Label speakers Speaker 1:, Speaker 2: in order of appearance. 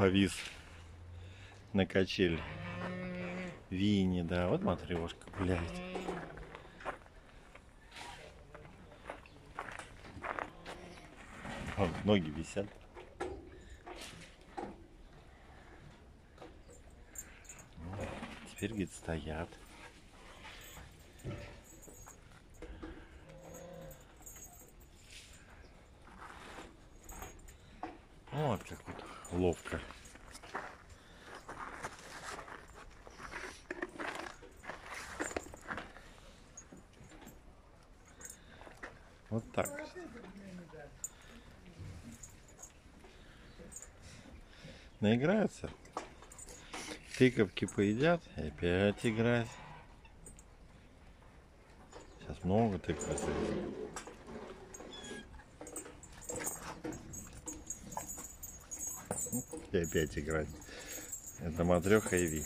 Speaker 1: повис на качель. Винни, да, вот матрешка гуляет. Вон, ноги висят. Вот, Теперь, говорит, стоят. Вот как вот ловко. Вот так. Наиграются. Тыковки поедят и опять играть. Сейчас много тыков. И опять играть. Это матреха и виль.